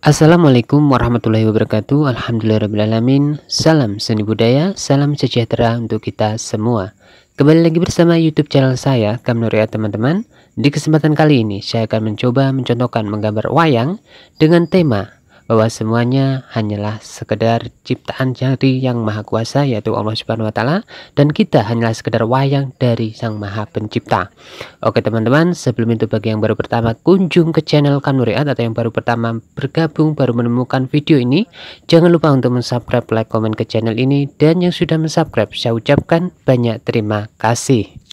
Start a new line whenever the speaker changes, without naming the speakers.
Assalamualaikum warahmatullahi wabarakatuh. Alhamdulillahirrahmanirrahim Salam seni budaya, salam sejahtera untuk kita semua. Kembali lagi bersama youtube channel saya Kamnuria teman-teman. Di kesempatan kali ini saya akan mencoba mencontohkan menggambar wayang Dengan tema bahwa semuanya hanyalah sekedar ciptaan dari yang maha kuasa yaitu Allah subhanahu wa ta'ala dan kita hanyalah sekedar wayang dari sang maha pencipta. Oke teman-teman sebelum itu bagi yang baru pertama kunjung ke channel Kanuriat atau yang baru pertama bergabung baru menemukan video ini jangan lupa untuk subscribe like komen ke channel ini dan yang sudah subscribe saya ucapkan banyak terima kasih